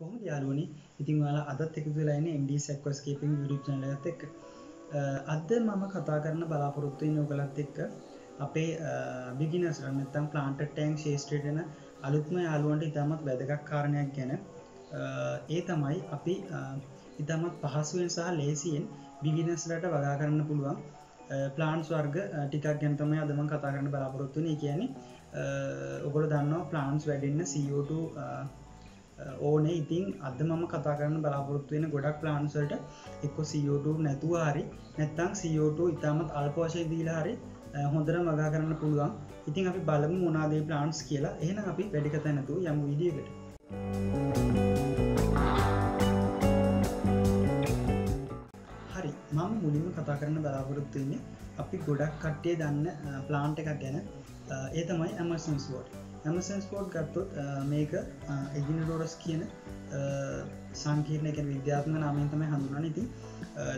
කොහොම යාලුවනි ඉතින් වාලා අදත් එකතු වෙලායින MD සැක්වස්කේපින් YouTube channel එකත් එක්ක. අද මම කතා කරන්න බලාපොරොත්තු වෙන්නේ ඔයගලත් එක්ක. අපේ බිගිනර්ස් නැත්නම් ප්ලාන්ට් ටැන්ක් ශේෂ්ත්‍රයට එන අලුත්ම යාළුවන්ට ඉතාමත් වැදගත් කාරණයක් ගැන. ඒ තමයි අපි ඉතාමත් පහසුවෙන් සහ ලේසියෙන් බිගිනස්ලට වගා කරන්න පුළුවන්. ප්ලාන්ස් වර්ග ටිකක් ගැන තමයි අදම කතා කරන්න බලාපොරොත්තුන කියන්නේ ඔගොල දන්නවා ප්ලාන්ස් වැඩෙන්න්න CO2 ඕනේ. ඉතින් අද මම කතා කරන්න බලාපොරොත්තු වෙන ගොඩක් ප්ලාන්සල්ට එක්ක CO2 නැතුව හරි නැත්තං CO2 ඉතාමත් අල්පවශය දීලා හරි හොඳර මගා කරන්න පුළුවන්. ඉතින් අපි බලමු මොනාදේ ප්ලාන්ස් කියලා. එහෙන අපි වැඩිකත නැතු යම් විඩියකට හරි. මම මුලින්ම කතා කරන්න බලාපොරොත්තුවෙන්නේ අපි ගොඩක් කට්ටේ දන්න ප්ලාන්ට එකක් ගැන. ඒ තමයි ඇමසන්ස්වෝට් ඇමසන් ස්පෝට් ගත්තොත් මේක එජිනඩෝරස් කියන සංකීර්ණ එක විද්‍යාත්ම නාමෙන් තමයි හඳුනන ඉති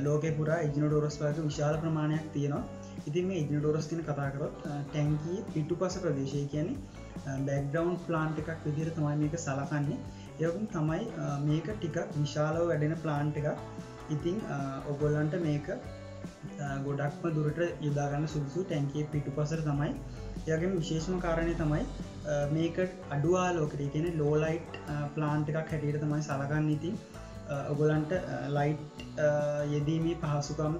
ලෝක පුරා එජිනඩෝරස් වගේ විශාල ප්‍රමාණයක් තියෙනවා. ඉතින් මේ ඉජිනඩෝරස් කියන කතාකරොත් ටැන්කී පිටු පස ප්‍රදේශය කියන්නේ බැක්ග්‍රවන්් ප්ලාන්ට් එකක් විදිර තමයි මේක සලකන්නේ. යකුම් තමයි මේක ටික විශාලව වැඩෙන ප්ලාන්ට් එක ඉතිං ඔගොල්ලන්ට මේක ගොඩක්ම දුරට යුදාගන්න සුදුසු ටැන්කේ පිටු පසර තමයි යගම විශේෂම කාරණය තමයි මේක අඩුවාලෝකට කියෙන ලෝලයිට් ප්ලාන්ට් එකක් හැටියට තමයි සලගන්න ඉති ඔගොලන්ට ලයිට් යෙදීමේ පහසුකම්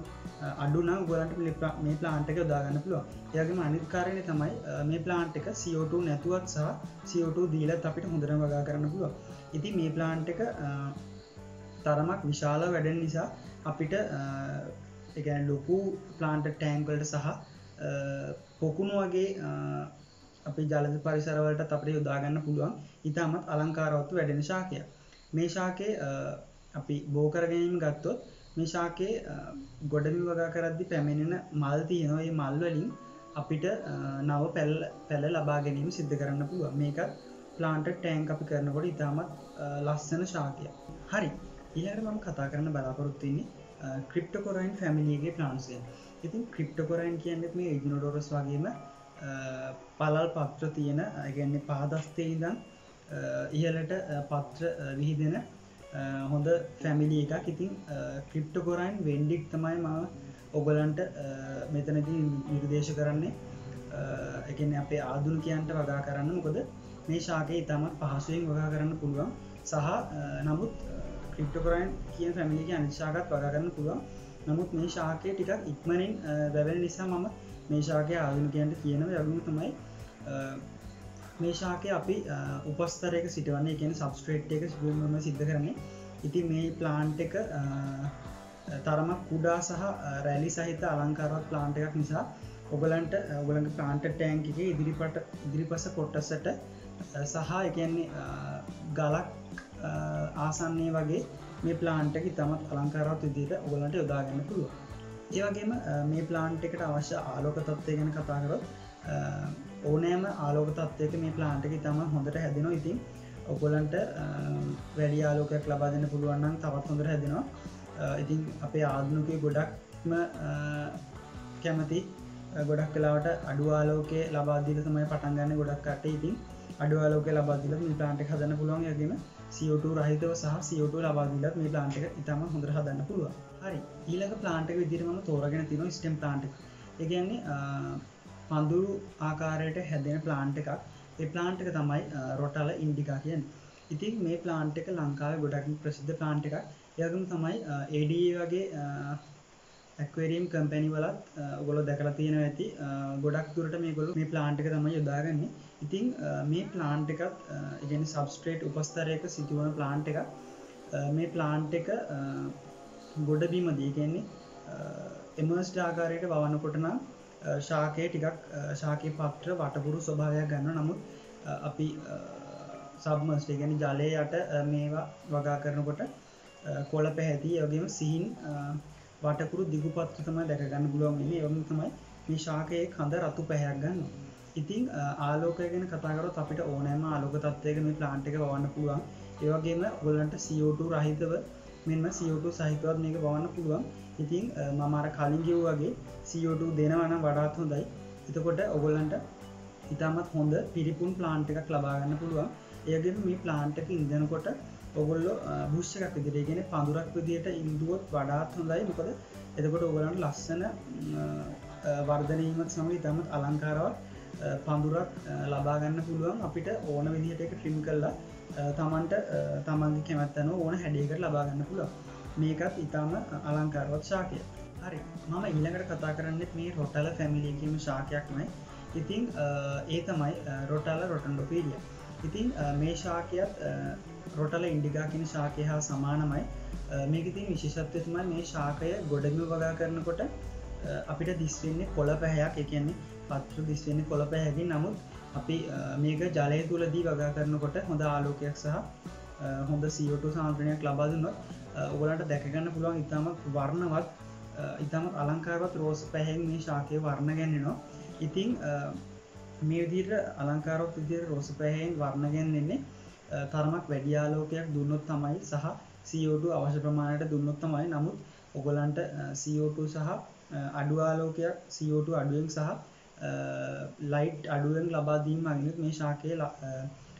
අඩුන ගොලන්ට මේ ප්ලාන්ට එක දාගන්න පුළුව යගේම අනිත්කාරණය තමයි මේ ප්ලාන්ට් එක CO2 නැතුවත් සහ CO2 දීලත් අපිට හොඳර වගා කරන්න පුළුව ඉති මේ ප්ලාන්ට් එක තරමක් විශාල වැඩෙන් නිසා අපිට එකැන ලොකු ප්ලාන්ට ටෑන්කල්ට සහ පොකුණු වගේ අපි ජලද පරිසරවලට අපට යොදාගන්න පුළුවන්. ඉතාමත් අලංකාරවත්තු වැඩෙන ශාකය මේ ශාකය අපි බෝකරගැනීම ගත්තොත් මේ ශාකය ගොඩමි වගා කරද්දි පැමිණෙන මල් තියනොයි මල්වලින් අපිට නව පැල් පැල ලබා ගැනීම සිද්ධ කරන්න පුළුව මේක ප්ලාන්ට ටෑන් අපි කරනකොට ඉතාමත් ලස්සන ශාකය හරි. ඉහට මම කතා කරන්න බලාපොරොත්තුන්නේ ක්‍රිප්ටකොරයින් ෆැමිලියගේ ප්ලාන්සය ඉතින් ක්‍රිප්ටකොරයින් කියන්නෙත් මේ ඉගනොඩෝරස් වගේම පලල් පත්‍ර තියෙන ගැන්නේ පාදස්තේ ඉදන් ඉහලට පත්‍ර විහිදෙන හොඳ ෆැමිලි එකක්. ඉතින් ක්‍රිප්ටකොරයින් වෙන්ඩික් තමයි මම ඔගලන්ට මෙතනති නිර්දේශ කරන්නේ. එකන අපේ ආදුනිකයන්ට වගා කරන්න. මොකද මේ ශාකය ඉතාමත් පහසුවෙන් වගා කරන්න පුළුවන්. සහ නමුත් ක්‍රිප්ටකොරයින් කියන ෆැමිලික අනිශාකත් වගා කරන්න පුළුවන්. නමුත් මේ ශාකය ටිකක් ඉක්මනින් වැැවෙන නිසා මම මේ ශාකය ආධුනිකයන්ට කියනව. යගුම තමයි මේ ශාකය අපි උපස්තරයක සිටවන්නේ. එකෙන සබස්ට්‍රේට් එක සිදුවම සිද්ධ කරන්නේ. ඉති මේ ප්ලාන්ට් එක තරමක් කුඩා සහ රැලි සහිත අලංකාරවත් ප්ලාන්ට් එකක් නිසා ඔගලන්ට ඔගලන්ට ප්ලාන්ට ටෑන්ක එක ඉදිරිපට ඉදිරිපස කොට්ටසට සහ එකන්නේ ගලක් ආසන්නේ වගේ මේ ප්ලාන්ට එක තමත් අලංකාරවත් විදිට ඔගලන්ට යොදාගන්න පුළුව ඒවගේම මේ ප්ලාන්ට් එකට අවශ්‍ය ආලෝක තත්වය ගැන කතාකරොත් ඕනෑම ආලෝක තත්වයක මේ ප්ලාන්ට් එක තම හොඳට හැදෙනවා. ඉතින් ඔගොලන්ට වැඩි ආලෝකයක් ලබා දෙන්න පුළුවන්නම් තවත් හොඳට හැදෙනවා. ඉතින් අපේ ආධනුකය ගොඩක්ම කැමති ගොඩක් කලාවට අඩුවාලෝකය ලබාදිල තමයි පටන්ගන්න ගොඩක් කට ඉතින් අඩුවාලෝක ලබාදිල මේ ප්ලාන්ට් හදන්න පුළුවන්. යගේම CO2 රහිතව සහ CO2 ලබාදිලත් මේ ප්ලාන්ට් එක ඉතාම හොඳර හදන්න පුළුවන්. හරි. ඊලක ප්ලාන්ට විදිරම තෝරගෙන තින ස්ටම් ප්ලාන්ට් එකන්නේ පඳුරු ආකාරයට හැදෙන ප්ලාන්ට් එකක්. ඒ ප්ලාන්ට් එක තමයි රොටල ඉන්ඩිකා කියෙන් ඉතින් මේ ප්ලාන්ට් එක ලංකාව ගොඩක් ප්‍රසිද්ධ ප්ලාන්ට් එකක්. යගම තමයි ඒඩ වගේ ඇක්වරීම් කම්පැනි වලත් ගොල දැකලා තියෙන ඇති. ගොඩක් තුරට මේ ගොලු මේ ප්ලාන්ට් එක තමයි යොදාගන්නේ. ඉතිං මේ ප්ලාන්ට් එකත් ඉගෙන සබස්ට්‍රේට් උපස්තරයක සිදුවන ප්ලාන්ට් එක මේ ප්ලාන්ට් එක ගොඩබීම දීගන්නේ එමස් ආකාරයට වවන්න කොටනම් ශාකය ටිකක් ශාකය පත්‍ර වටපුරු ස්වභාවයක් ගන්න නමුත් අපි සබමස්ටේ ගැන ජලය යට මේවා වගා කරනකොට කොල පැහැති යගේම සිහින් වටකුරු දිගු පත්‍ර තමයි දැකගන්න පුළුවන් එම තමයි මේ ශාකයේ කඳ රතු පැහැයක් ගන්න ඉතිං ආලෝකය ගැන කතාකරොත් අපිට ඕනෑම ආලෝක තත්වයක මේ ප්ලාන්ට් එක වන්න පුළුවන්. ඒවගේම ගොලන්ට CO2 රහිතව මෙම CO2 සහිතවත් මේක බවන්න පුළුවන්. ඉතින් මමර කලින් කිව් වගේ CO2 දෙනවන වඩාත් හොඳයි. එතකොට ඔගොල්ලන්ට ඉතාමත් හොඳ පිරිපුන් ප්ලාන්ට් එකක් ලබාගන්න පුළුවන්. ඒගෙන මේ ප්ලාන්ට් එක ඉදනකොට ඔගොල්ලො බුෂ්කක් විදිරගෙන පඳුරක් විදියට ඉන්දුවත් වඩාත් හොඳයි. මොකද එතකොට ඔගලන් ලස්සන වර්ධනීමත් සමඟ තමත් අලංකාරවත් පඳුරක් ලබාගන්න පුළුවන් අපිට ඕන විදිහට එක ට්‍රිම් කල්ලා තමන්ට තමන්ගේ කැමැත්තන ඕන හැඩේකට ලබාගන්න පුළුව මේකත් ඉතාම අලංකාරවත් ශාකය හරි. මම ඉල්ලකට කතා කරන්නෙත් මේ රොටල ෆැමිලිකීම ශාකයක්මයි. ඉතින් ඒ තමයි රොටල රොටන්ඩොපීඩිය. ඉතින් මේ ශාකයත් රොටල ඉන්ඩිගාකින ශාකය හා සමානමයි. මේකතින් විශේෂත්වතුමයි මේ ශාකය ගොඩම වගා කරනකොට අපිට දිස්වෙන්නේ කොළ පැහැයක්. එකන්නේ පත්‍ර දිස්වෙන්නේ කොළ පැහැකි නමුත් අපි මේක ජලය තුලදී වගා කරනකොට හොඳ ආලෝකයක් සහ හොඳ සියෝටු සාන්ත්‍රණයක් ලබාදුන්නොත් ඔගලන්ට දැකගන්න පුළුවන් ඉතාමත් වර්ණවත් ඉතාමත් අලංකාරවත් රෝස් පැහැන් මේ ශාකය වර්ණ ගැන්නෙනවා. ඉතිං මේ විදිර අලංකාරොත් විදිර රෝස පැහැෙන් වර්ණ ගැන්නෙන්නේ තරමක් වැඩියාලෝකයක් දුන්නොත් තමයි සහ සියෝටු අවශ්‍ය ප්‍රමාණයට දුන්නොත් තමයි. නමුත් ඔගොලන්ට සියෝටු සහ අඩුවාලෝකයක් සියෝටු අඩුවෙන් සහ ලයිට් අඩුවෙන් ලබාදීම අගනුත් මේ ශාකය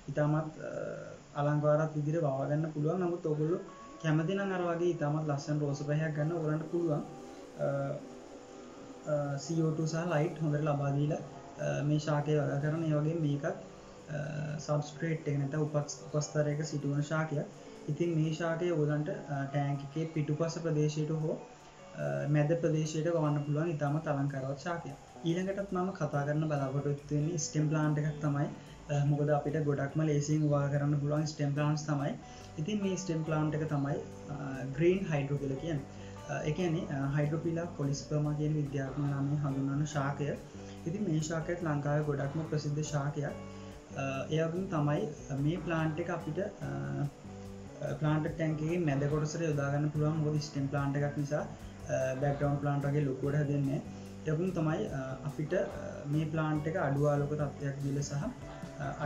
ඉතාමත් අලංකාරත් විදිර බවාගන්න පුළුවන්. නමුත් ඔගුල්ලු කැමතින අරවාගේ ඉතාමත් ලස්සන් රෝස පැහයක් ගන්න ඔලන්ට පුළුවන්. සියෝට සහ ලයිට් හොඳට ලබාදීල මේ ශාකය වග කරන. ඒවගේ මේකත් සබස්ට්‍රේට් එකනත උපස් උපස්තරයක සිටුවන ශාකය ඉතින් මේ ශාකය ඔලන්ට ටෑන්කේ පිටු පස ප්‍රදේශයට හෝ මැද ප්‍රදේශයට වන්න පුළුවන් ඉතාම තලංකරවත් ශාකය ඊළඟටත් මම කතා කරන්න බලාපොරොත්තුවෙන්නේ ස්ටෙම් ප්ලාන්් එකක් තමයි. මොකද අපිට ගොඩක්ම ලේසින් වා කරන්න පුළුවන් ස්ටෙම් ප්ලාන්ස් තමයි. ඉතින් මේ ස්ටෙම් ප්ලාන්් එක තමයි ග්‍රීන් හයිඩ්‍රෝ කියල කියෙන් එකනේ හයිඩ්‍රෝපිලා පොලිස්පර්ම කියන විද්‍යාත්ම නමේ හඳුන්නන ශාකය. ඉතින් මේ ශාකයට ලංකාව ගොඩක්ම ප්‍රසිද්ධ ශාකයක්. එයගින් තමයි මේ ප්ලාන්ට් එක අපිට ප්ලාන්ට ටැන්ගේ මැද කොටසර යොදාගන්න පුළුවන් ගොද ස්ටෙම් ප්ලාන්ට එකක් නිසා. බැක්ටවන් ප්ලාන්ටගේ ලොකුඩ දෙන්නේ යකුම් තමයි අපිට මේ ප්ලාන්ට් එක අඩුවාලෝක තත්ත්වයක් දීල සහ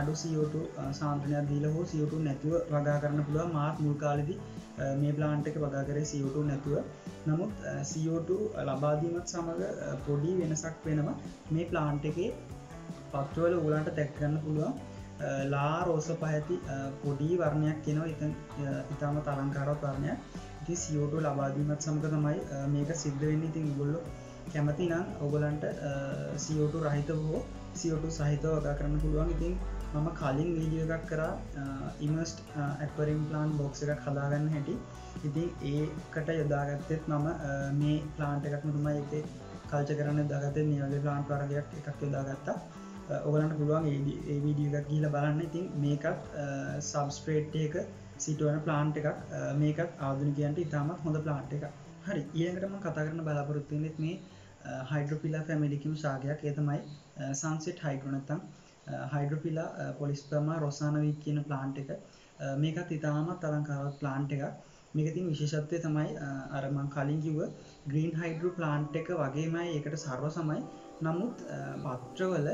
අඩු සියෝට සාන්ත්‍රනයක් දීල හෝ සියෝටු නැතුව වගා කරන්න පුළුව මාත් මුල්කාලෙදි මේ ප්ලාන්ට් එක වගා කරේ සියෝටු නැතුව. නමුත් සියෝටු ලබාදීමත් සමඟ පොඩි වෙනසක් වෙනවා. මේ ප්ලාන්ට් එකේ පත්වල උලන්ට තැක්කන්න පුළුවන් ලා රෝස පහැති පොඩි වර්ණයක් කෙනවා ඉත ඉතාම තරංකාරත් වර්ණයක්. ති සියෝටු ලබාදීමත් සමඟ තමයි මේක සිද්ධ වෙන්න. ඉතින් ගොල්ලො කැමති නම් ඔගලන්ට සියෝටු රහිත හෝ සියෝටු සහිත වගා කරන්න පුළුවන්. ඉතින් මම කලින් වීඩිය එකක් කර ඉමස්ට ඇක්වරිම් ප්ලාන් බොක්ස එකක් හදාගන්න හැටි. ඉතින් ඒකට යොදාගත්තෙත් මම මේ ප්ලාන්ට එකක් තුමයි එක කල්ච කරන්න දගත නියගේ ප්ලාන් පරගයක් එකක් යොදාගත්තා. ඔගලන්ට පුළුවන් ඒ වීඩිය එකක් ගීල බලන්න. ඉතින් මේකත් සබස්ප්‍රේට් එක සිටුවන ප්ලාන්ට් එකක්. මේකත් ආදුනිකයන්ට ඉතාමත් හොඳ ප්ලාන්ට් එක හරි ඒකටම කතා කරන බලාපොරොත්තුවෙනෙත් මේ හයිඩ්‍රපිලා ෆැමිලිකිම ශාගයක් ඒතමයි සංසෙට් හයිඩ්‍රනතම් හයිඩ්‍රපිලා පොලිස්පර්ම රොසානවී කියන ප්ලාන්ට් එක. මේකත් ඉතාමත් අලංකාරත් ප්ලාන්ට් එක මේකතින් විශේෂත්වය තමයි අරමං කලින් කිව්ව ග්‍රීන් හයිඩරු ප්ලාන්ට් එක වගේමයි. ඒකට සර්ව සමයි නමුත් පත්‍රවල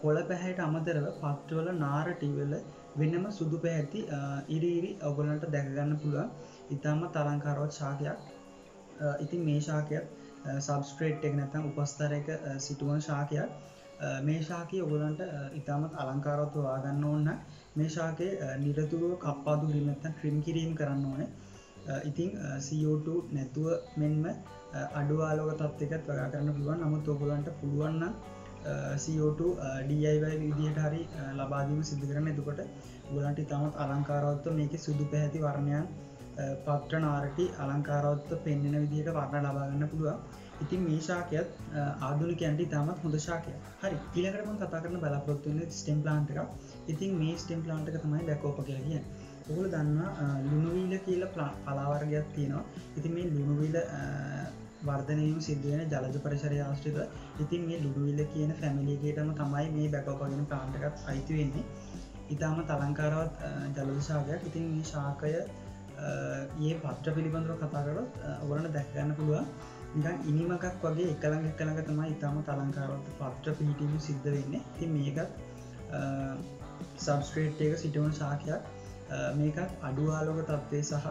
කොල පැහැට අමතරව පත්‍රවල නාරටිවල වෙනම සුදු පැහැති ඉරිරි ඔගලන්ට දැකගන්න පුළුවන්. ඉතාම තරංකාරවත් ශාකයක්. ඉතින් මේ ශාකයක් සබස්ට්‍රේට් එක නැතම් උපස්තරයක සිටුවන් ශාකයක්. මේ ශාකය ඔගලන්ට ඉතාමත් අලංකාරත්ව වාගන්න ඕන්න මේ ශාකය නිරතුරුව කප්පාදු රිමත්තන් ක්‍රිම් කිරීම් කරන්න ඕන. ඉතිං CO2 නැතුව මෙන්ම අඩුවාලෝක තත්වකත් වගා කරන්න පුළුවන්. නමුත් ඔගලන්ට පුළුවන්න CO2 DIY විදිහට හරි ලබාදීම සිදු කරන එතුකොට ගලන්ට ඉතාමත් අලංකාරවත්ව මේක සුදු පැහැති වර්ණයන් පත්‍ර නාරටි අලංකාරවත්ව පෙන්නෙන විදිහට වර්ණ ලබාගන්න පුළුවන්. ඉතින් මේ ශාකයත් ආදුනිකන්ට ඉතාමත් හොඳ ශාකය හරි ඉලකරම කතා කරන බලාපොත්තුවන ස්ටම් ප්ලාන්ට එක ඉතින් මේ ස්ටම් ප්ලාන්ට තමයි දැකෝප කිය කිය ඔහුල දන්න ලුණුවීල කියල ප්ලා පලාවර්ගයක් තියෙනවා. ඉතින් මේ ලුණුවිල වර්ධනයම සිදුවන ජලජ පරිසරය ආශ්‍රිත ඉතින් මේ ලුඩුවිල්ල කියන ෆැමිලිගේටම තමයි මේ බැකෝපගෙන ප්ලාන්ටකත් අයිති වෙන්නේ. ඉතාම තලංකාරවත් ජලදශාකයක් ඉතින් මේ ශාකය ඒ පත්‍ර පිළිබඳව කතාකරොත් ඔවරන දැක්ගන්න පුළුවන්. නිකන් ඉනිමකක් වගේ එකළඟ එක්කළඟ තමයි ඉතාම තලංකාරොත් පත්‍ර පිහිටීම සිද්ධ වෙන්න. ති මේකත් සබස්ට්‍රේට් එක සිටවන ශාකයක්. මේකත් අඩුවාලෝක තත්ත්වය සහ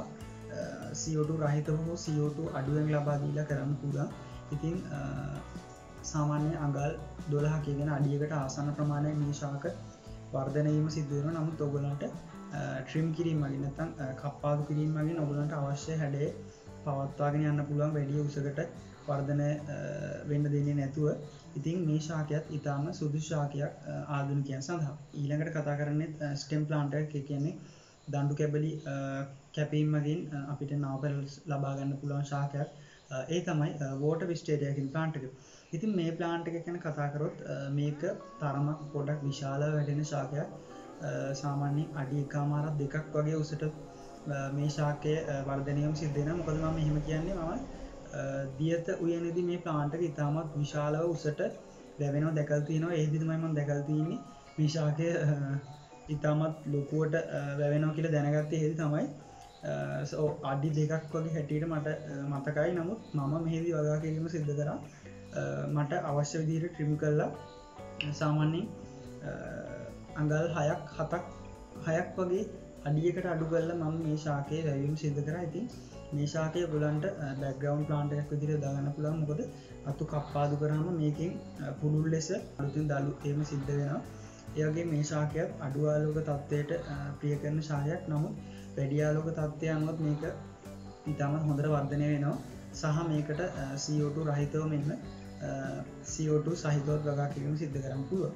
සියෝටු රහිත හෝ සියෝටු අඩුවෙන් ලබාදීලා කරන්න පුළා ඉතින් සාමාන්‍ය අගල් දොලහ කියගෙන අඩියකට ආසන ප්‍රමාණය මේ ශාක වර්ධනීම සිදුවන නමුත් ඔගලන්ට ට්‍රිම් කිරීම මගින් නතන් කප්පාදු කිරීම මගින් ඔගලන්ට අවශ්‍ය හැඩේ පවත්වාගෙන යන්න පුළුවන්. වැඩිය උසකට වර්ධනය වෙන්න දෙන්නේ නැතුව. ඉතින් මේ ශාකයත් ඉතාම සුදුශාකයක් ආධුනිකයන් සඳහා. ඊළඟට කතා කරන්නේ ස්ටෙම් ප්ලාන්ට කියන්නේ දණ්ඩු කැබලි කැපීම් මගින් අපිට නවපැල් ලබාගන්න පුළුවන් ශාකයක්. ඒ තමයි වෝට විස්ටේඩයකින් ප්ලාන්ටක ඉතින් මේ ප්ලාන්ට් එක ගැන කතාකරොත් මේක තරමක් පොඩක් විශාල වැඩෙන ශාකයක්. සාමාන්‍යෙන් අඩි එකමාරත් දෙකක් වගේ උසට මේ ශාකය වර්ධනයම් සිද්ධෙන මොකද මම එහෙම කියන්නේ මම දියත උයනෙද මේ ප්ලාන්ටක ඉතාමත් විශාලව උසට දැවෙන දැකල්තිනවා ඒදිමයිම දැකල්තින්නේ මේ ශාකය ඉතාමත් ලොකුවට වැවෙනවා කියල දැනගත්තේ හෙදි තමයි. අඩි දෙකක් වගේ හැටියට මට මතකයි. නමුත් මම මෙහිදි වගා කිරීම සිද්ධ කරා. මට අවශ්‍ය විදිර ට්‍රිම් කරලා සාමාන්‍යෙන් අඟල් හයක් හතක් හයක් වගේ අඩියකට අඩු කල්ල මම මේ ශාකය වැැවීම් සිද්ධ කර. ඉතින් මේ ශාකය පුලන්ට බැක්ගවන්් ප්ලාන්ටයක් විදිර දාගන්න පුළන් මොකද අතු කප්පාදු කරහම මේකින් පුළුල් ලෙස අලුතින් දලු ඒම සිද්ධ වෙනවා. ඒගේ මේ ශාකයක් අඩුවාලෝක තත්ත්වයට ප්‍රිය කරන ශාකයක්. නමුත් වැඩියාලෝක තත්ත්වය අනුවත් මේක ඉතාමත් හොඳර වර්ධනය වෙනවා. සහ මේකට සෝට රහිතව මෙන්න සෝට සහිතවත් වගා කිරීම සිද්ධ කරම් පුළුව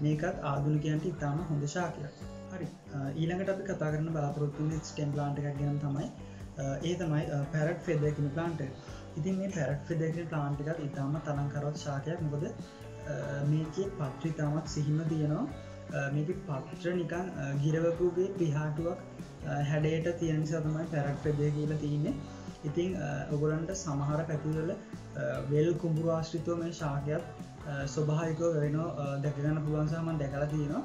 මේකත් ආදුනිකයන්ට ඉතාම හොඳ ශාකයක්. හරි. ඊළඟට අපි කතා කරන බලාපොරොත්තු ස්ටම් ප්ලාන්ට එකක් ගැන තමයි ඒ තමයි පැරට් ෆෙදකින ප්ලාන්ට ඉතින් මේ පැරට් ෆෙදකින ප්ලාන්ටිකත් ඉතාම තරංකරවත් ශාකයක්. මොකද මේක පත්‍රි තමත් සිහිම තියෙනවා. මේක පත්‍ර නිකන් ගිරවපුගේ පිහාටුවක් හැඩේට තියෙන නිසා තමයි පැරට් ෆෙදය කියලා තියන්නේ. ඉතිං ඔගොලන්ට සමහර පැතිවල වෙල් කුඹුරු ආශ්‍රිතව මේ ශාකයක් ස්වභාහිකෝ වෙනවා දැකගන්න පුළුවන්සාමන් දැකල තියෙනවා.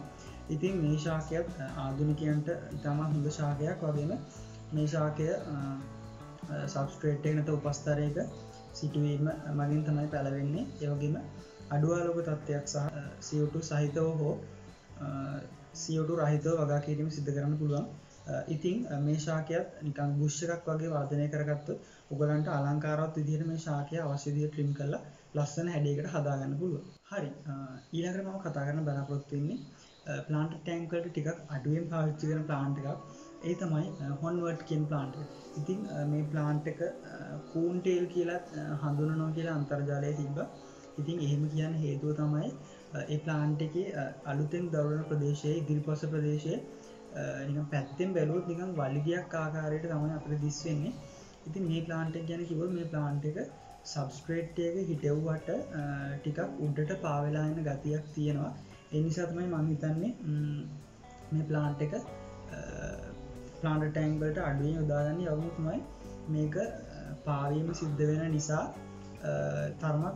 ඉතින් මේ ශාකයක් ආදුනිකයන්ට ඉතාමත් හොඳ ශාකයක් වගේම මේ ශාකය සබස්ට්‍රේට්නත උපස්තරයක සිටුවීම මගින් තමයි පැලවෙන්නේ. ඒවගේම අඩුවාලෝක තත්ත්වයක් සහ සියුටු සහිතව හෝ සියුටු රහිතව වගා කිරීම සිද්ධ කරන්න පුළුවන්. ඉතිං මේ ශාකයත් නිකං ගුෂ්ෂකක් වගේ වර්ධනය කරගත්තු උගලන්ට අලංකාරත් විදිහට මේ ශාකය අවශ්‍යදිය ට්‍රිම් කරලා ලස්සන හැඩේකට හදාගන්න පුළුව හරි. ඊළඟට මම කතා කරන බලාපොත්තුවෙන්නේ ප්ලාන්ට ටැන්කල්ට ටිකක් අඩුවෙන් පාවිච්චි කරන ප්ලාන්ට එකක්. ඒ තමයි හොන්වර්ට් කියෙන් ප්ලාන්ට ඉතිං මේ ප්ලාන්ට් එක කූන්ටේල් කියලත් හඳුනනෝ කියලා අන්තර්ජාලය තිබ්බ. ඉතිං එහෙම කියන්න හේතුව තමයි ඒ ප්ලාන්ට් එක අලුතෙන් දවරන ප්‍රදේශයේ ඉදිරිපස ප්‍රදේශය පැත්තෙන් බැලුවත් නිකම් වලිගයක් ආකාරයට තමයි අපට දිස්වෙන්නේ ඉතින් මේ ප්ලාන්ටක් ගැන කිවල් මේ ප්ලාන්ට එක සබස්ක්‍රේට්යක හිටව්වට ටිකක් උඩට පාවෙලාන්න ගතියක් තියෙනවා. එනිසාතමයි මං හිතන්නේ මේ ප්ලාන්ට් එක ප්ලාන්ට ටැන්ගලට අඩුවෙන් උදාගන්න යවුතුමයි මේක පාවීම සිද්ධ වෙන නිසා තරමක්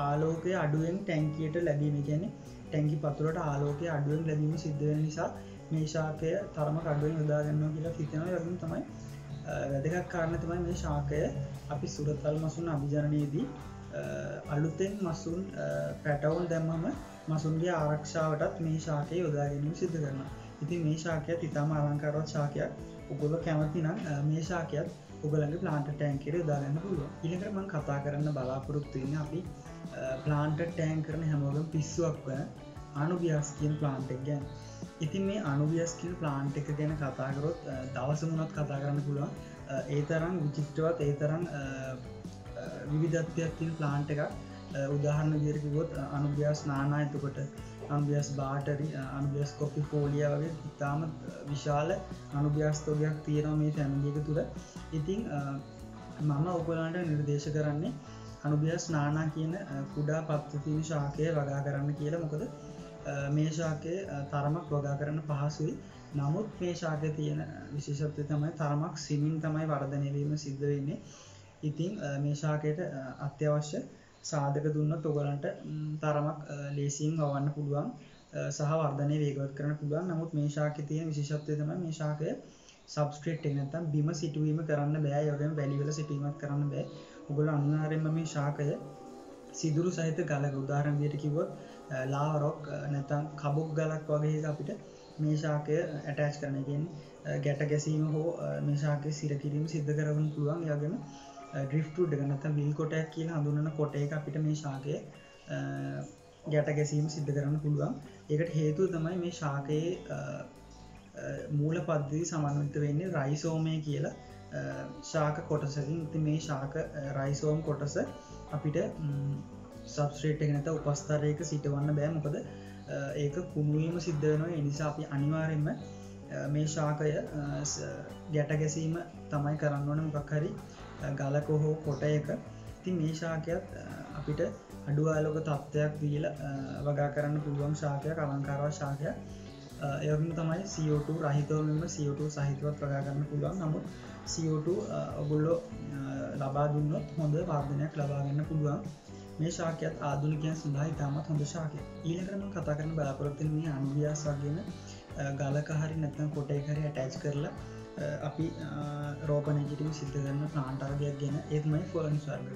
ආලෝකය අඩුවෙන් ටැන්කියට ලැබීම. ගැන ටැන්කි පතුරට ආලෝකය අඩුවෙන් ලැබීම සිද්ධ වෙන නිසා මේ ශාකය තරම කඩුවෙන් යොදාගන්නවා කියලා හිතන යගින් තමයි වැදගත් කාරණ තමයි මේ ශාකය. අපි සුරතල් මසුන් අභිජනනයේදී අලුතෙන් මසුන් පැටවුන් දැම්මම මසුන්ගේ ආරක්ෂාවටත් මේ ශාකය යොදාගැනීම සිද්ධ කරන ඉතින් මේ ශාකයක් ඉතාම අලංකාරවත් ශාකයක්. උගොල කැමති නම් මේ ශාකයක් උගලගේ ප්ලාන්ට ටෑන්කර දාගන්න පුළුව ඉළකට මං කතා කරන්න බලාපොරොත්තුවෙන අපි ප්ලාන්ට ටෑන් කරන හැමෝගම් පිස්සුවක් වන අනුභ්‍යාස්කින් ප්ලාන්ටක් ගැන්. ඉතින් මේ අනුවියස්කිල් ප්ලාන්ට් එක ගැන කතාකරොත් දවසමුණත් කතා කරන්න පුළුවන්. ඒ තරම් විචිත්‍රවත් ඒ තරම් විවිධත්වයක්තින් ප්ලාන්ට් එක උදාහරණ දිරකිවොත් අනුභ්‍යාස් නානා එතකොට. අම්භ්‍යස් බාටරි අනුභ්‍යස් කොපි පෝලිය වගේ ඉතාම විශාල අනුභ්‍යස්තෝගයක් තියෙනවා මේ සැමදික තුළ. ඉතිං මම ඔපලාන්ට නිර්දේශ කරන්නේ අනුභ්‍යස් නානා කියන කුඩා පත්තිතින ශාකය වගා කරන්න කියලා. මොකද මේ ශාකය තරමක් වගා කරන්න පහසුයි. නමුත් මේ ශාකය තියෙන විශේෂත්වය තමයි තරමක් සිමින් තමයි වර්ධනයවීම සිද්ධ වෙන්නේ. ඉතිං මේ ශාකයට අත්‍යවශ්‍ය සාධක දුන්න තොගලන්ට තරමක් ලේසින් ගවන්න පුළුවන් සහ වර්ධනය වේගවත් කරන පුළුවන්. නමුත් මේ ශාකය තියෙන විශේෂත්වය තම මේ ශාකය සබස්ට්‍රේට් නැතම් බිම සිටුවීම කරන්න බෑ. යොගෙන් වැලිවල සිටීමත් කරන්න බෑ. උගල අන්නාරෙන්ම මේ ශාකය සිදුරු සහිත ගලක උදාරන්දියට කිවොත් ලාවරොක් නැතම් කබුක් ගලක් වගේ අපිට මේ ශාකය ඇටෑච් කරනගෙන් ගැට ගැසීම හෝ මේශාකය සිරකිරීම සිද්ධ කරවන පුළුවන්. යගෙන ඩ්‍රිෆ්ටුඩ් ගනත විල් කොටයක් කියන හඳුනන කොට එක අපිට මේ ශාකය ගැට ගැසීම සිද්ධ කරන්න පුළුවන්. ඒකට හේතුව තමයි මේ ශාකයේ මූල පද්ධති සමන්විත වෙන්නේ රයිසෝමය කියලා ශාක කොටසකින්. ඉති මේ ශාක රයිසෝම් කොටස අපිට සබස්ට්‍රේට් එක නැත උපස්ථරයක සිටවන්න බෑ. මොකද ඒක කුණුවීම සිද්ධ වෙනවා. එනිසා අපි අනිවාරෙන්ම මේ ශාකය ගැට ගැසීම තමයි කරන්න ඕන. මොකක් හරි ගලකොහෝ කොට එක ති මේ ශාකයක් අපිට අඩුවාලෝක තත්ත්වයක් දීල වගා කරන්න පුළුවන් ශාකයක් අලංකාරව ශාකයක්. එයම තමයි සියෝට රහිතවම සියෝට සහිතවත් වගා කරන්න පුළුවන්. නමුත් සියෝට ඔගුල්ලෝ ලබා දුන්නොත් හොඳ වර්ධනයක් ලබාගන්න පුළුවන්. මේ ශාකයත් ආදුනිකයන් සඳහා ඉතාමත් හොඳ ශාකය ඊලකරම කතා කරන බලාපොරොත්තින මේ අනුව්‍යාස වගේම ගලකහරි නැත්තම් කොටේකරි ඇටැච් කරලා අපි රෝපනජිටම සිද්ධ කරන්න ප්ලාන්ටාර්ගයක් ගැන ඒත්මයි ෆර්න් සර්ග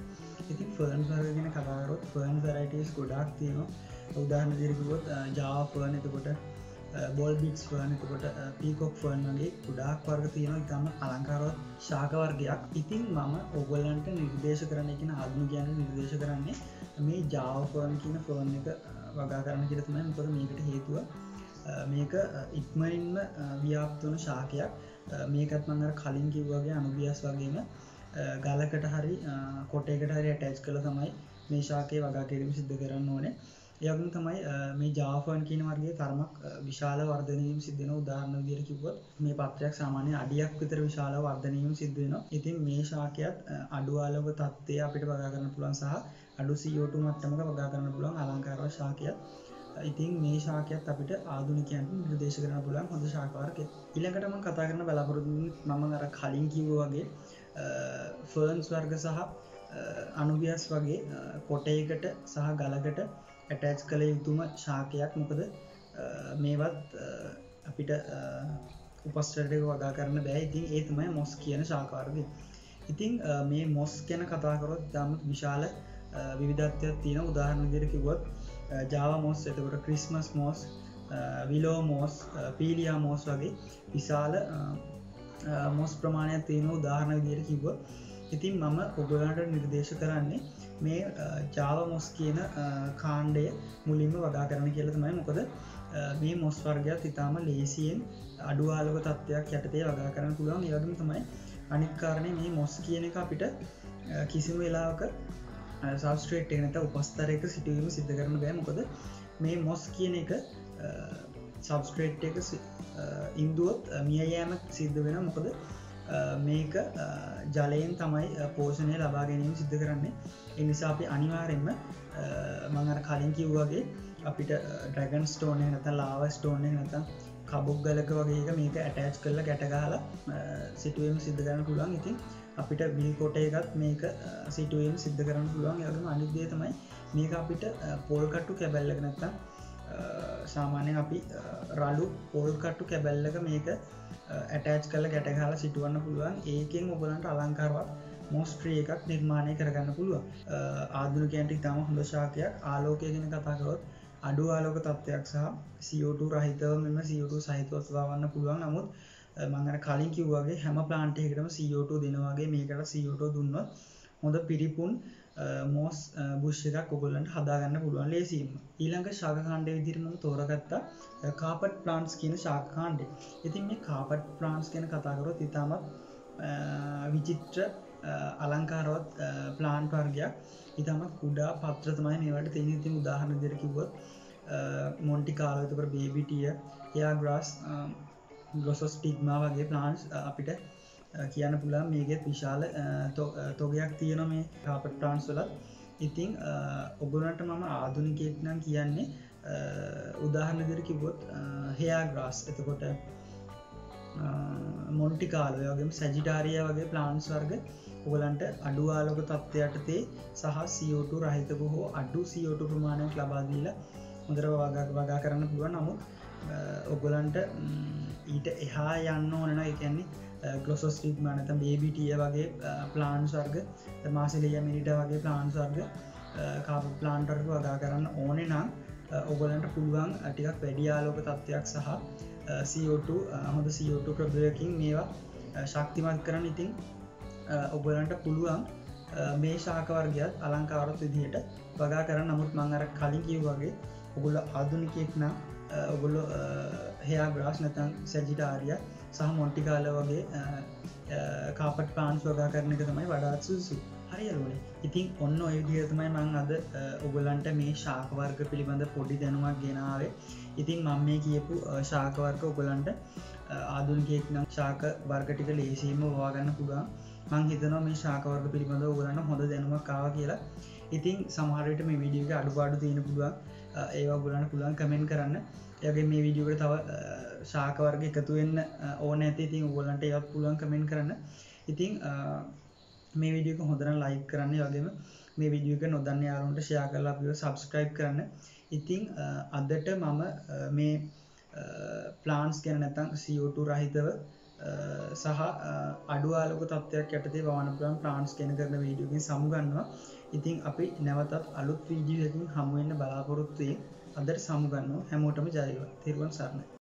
ඉතින් ෆර්න් සර්ගෙන කතාරොත් ෆර්න් සරයිටස් ගොඩක් තියෙනවා. උදාහන දිරිකුවොත් ජාෆර්න එතකොට බොල් බික්ස් ෆර්න එතකොට පීකොක් ෆර්න් වගේ ගොඩාක් වර්ග තියෙනවා. ඉතම අලංකාරොත් ශාකවර්ගයක් ඉතින් මම ඔගොල්ලන්ට නිර්දේශ කරන එකන ආත්ම ගැන නිර්දේශ කරන්නේ මේ ජාවෆර්න් කියන ෆර්න් එක වගා කරන්න කියරතුමයි මොකද මේකට හේතුව මේක ඉක්මරින්ම ව්‍යාප්තුවන ශාකයක්. මේකත් මඟ කලින් කිව්වගේ අනුභියස් වගේම ගලකට හරි කොටේකට හරි ඇටැච් කළ තමයි මේ ශාකය වගා කිරීම සිද්ධ කරන්න ඕනේ. යගුන් තමයි මේ ජාෆන් කියන වර්ගේ තරමක් විශාල වර්ධනීම් සිද්ධන උදාහරණ විදිර කිවොත් මේ පත්‍රයක් සාමානය අඩියක් විතර විශාල වර්ධනීම් සිද්ධවෙන ඉතින් මේ ශාකයත් අඩුවාලව තත්වය අපිට වගා කරන්න පුළන් සහ අඩු සියෝටු මට්ටමක වගා කරන්න පුළන් අලංකාරව ශාකයක්. ඉතින් මේ ශාකයක් අපිට ආදුනිකයන් නිර්දේශ කරන පුළන් හොඳ ශාකාරක ඉළඟටම කතා කරන බලාපොරොත්තු මම අර කලින් කිව්වගේ ෆර්න්ස් වර්ග සහ අනුභ්‍යස් වගේ කොටයකට සහ ගලකට ඇටෑච් කළ යුතුම ශාකයක්. මොකද මේවත් අපිට උපස්ටක වගා කරන්න බෑ. ඉතින් ඒතුමයි මොස් කියන ශාකාරග ඉතිං මේ මොස් ගැන කතාකරොත් දමුත් විශාල විවිධත්වයක් තියෙන උදාහරණ දිර කිවොත් ජාව මොස් එතකොට ක්‍රිස්මස් මෝස් විලෝ මෝස් පීලියා මෝස් වගේ විශාල මොස් ප්‍රමාණයක් තියෙන උදාහරණ විදියට කිව්ව ඉතින් මම ඔබලන්ට නිර්දේශ කරන්නේ මේ ජාව මොස් කියන කාණ්ඩය මුලින්ම වගා කරන කියලතමයි මොකද මේ මොස් වර්ගයක් ඉතාම ලේසියෙන් අඩුවාලක තත්ත්වයක් යටතේ වගා කරන්න පුළුවන්. ඒවගම තමයි අනික්කාරණය මේ මොස් කියන එක අපිට කිසිම වෙලාවක සස්ට්‍රේට් එනත උපස්තරයක සිටුවීම සිද්ධ කරන බෑ. මොකද මේ මොස් කියන එක සබස්ට්‍රේට් එක ඉන්දුවත් මිය යෑම සිද්ධ වෙන මොකද මේක ජලයෙන් තමයි පෝෂණය ලබා ගැනීම සිද්ධ කරන්නේ. එනිසා අපි අනිවාරෙන්ම මඟර කලින් කිව්වගේ අපිට ඩ්‍රගන් ස්ටෝනය නැත ලාව ස්ටෝනය නැතම් කබුක් ගලක වගේ මේක ඇටෑච් කරල ගැටගහලා සිටුවම් සිද්ධ කරන පුළුවන්. ඉතින් අපිට බිල් කොට එකත් මේක සිටුවම් සිද්ධ කරන්න පුළුවන්. යගම අනිදේ තමයි මේක අපිට පොල්කට්ටු කැබැල්ලක නැත්තම් සාමානය අපි රලු පොල්කට්ටු කැබැල්ලක මේක ඇටෑච් කල ගැටහල සිටුවන්න පුළුවන්. ඒකෙන් ඔබලන්ට අලංකාරවත් මොස්ට්‍රිය එකක් නිර්මාණය කරගන්න පුළුව ආදුනකෑන්ටි තම හොඳ ශාකයක්. ආලෝකය ගෙන කතාකරොත් අඩු ආලෝක තත්ත්වයක් සහ සියෝටු රහිතව මෙම සියෝටු සහිතවත්වාවන්න පුළුවන්. නමුත් මඟන කලින් කිව්වාගේ හැම ප්ලාන්ටයකටම සියෝටු දෙනවාගේ මේකට සියෝටෝ දුන්නොත් හොඳ පිරිපුන් මෝස් බුෂ්‍යකක් ඔගොල්ලන්ට හදාගන්න පුළුවන් ලේසිීම ඊළඟ ශාකකාණ්ඩ විදිරම තෝරගත්තා කාපට් ප්ලාන්ස් කියන ශාකාණ්ඩේ ඉතින් මේ කාපට් ප්ලාන්ස් කියන කතාකරොත් ඉතාමත් විචිත්‍ර අලංකාරවත් ප්ලාන්් වර්ගයක්. ඉතාමත් කුඩා පත්‍රතමයි මේවට තෙන ඉතින් උදාහරණ දෙර කිවොත් මොන්ටි කාලතකට බේබිටිය එයා ග්‍රස් ගොසොස් ටික්මා වගේ ප්ලාන්ස් අපිට කියන්න පුළා මේගෙත් විශාල තොගයක් තියෙන මේ කාපට ට්‍රන්ස් වලත්. ඉතිං ඔගුණට මම ආදුනිකෙක් නම් කියන්නේ උදාහරණ දෙර කිවොත් හයා ග්‍රස් එතකොට මොන්ටි කාලයගේම සැජිටාරිය වගේ ප්ලාන්ස් වර්ග ඔගලන්ට අඩුවාලක තත්ත්වයටතේ සහ සියෝටු රහිතක හෝ අඩු සියෝටු ප්‍රමාණයක් ලබාදීලා හොඳර වගක් වගා කරන්න පුළුව නමුත් ඔගොලන්ට ඊට එහා යන්න ඕනන එකන්නේ ගලොසොස්ටික් මනත බේබිටිය වගේ ප්ලාන්ස් වර්ග මාසිලිය මිනිට වගේ ප්ලාන්ස් වර්ග කාප ප්ලාන්ටර්ක වදා කරන්න ඕනෙ නම් ඔගලන්ට පුළුවන් අටිකක් වැඩියාලෝක තත්ත්වයක් සහ සිෝට හොඳ සිෝට ප්‍රබයකින් මේවා ශක්තිමත් කරන්න ඉතින් ඔබලන්ට පුළුවන් මේ ශාකවර්ගයක් අලංකාරත් විදිහට වගා කරන්න. නමුත් මංගර කලින් කිව් වගේ ඔගුල ආදුනිකෙක් නම් ඔගොල්ලො හයා ග්‍රාස් නැතන් සැජිටාරිය සහ මොන්ටිකාල වගේ කාපට පාන්ස් වගා කරන එක තමයි වඩාත් සුසු හරියලුවනේ ඉතින් ඔන්න ඔය දියතමයි මං අද ඔගොලන්ට මේ ශාකවර්ග පිළිබඳ පොඩි දැනුවක් ගෙනාවේ ඉතින් මං මේ කියපු ශාකවර්ග ඔගොලන්ට ආදුන්කෙක් නම් ශාක වර්ගටික ලේසිීම වාගන්න පුළන් මං හිතනවා මේ ශාකවර්ග පිළිබඳ ඔගලන්න හොඳ දැනුවක් කාව කියලා. ඉතින් සමහරයට මේ විඩියක අඩුපාඩු තියෙන පුළුවන්. ඒවා ගුලන්න පුළුවන් කමෙන්ට කරන්න. යගේ මේ විඩියෝකට තව ශාකවර්ග එකතුවෙන්න ඕන ඇති ඉතින් උගොලන්ට ඒත් පුළුවන් කමෙන්ට කරන්න. ඉතිං මේ විඩියක හොඳරන් ලයික් කරන්න. වගේම මේ විඩියක නොදන්න යාරුන්ට ෂයා කරලා අපිව සබස්ක්‍රයිබ් කරන්න. ඉතිං අදට මම මේ ප්ලාන්ස් ගැන නැතං සියෝටු රහිතව සහ අඩුවාලක තත්වයක් යටතේ වනපුරන් ප්ලාන්ස් කෙන කරන වීඩියෝකින් සමුගන්නවා. ඉතිං අපි නැවතත් අලුත් වීඩියෝකින් හමුවෙන්න බලාපොරොත්තුවේ අදට සමුගන්න හැමෝටම ජයව තිරුවන් සරණ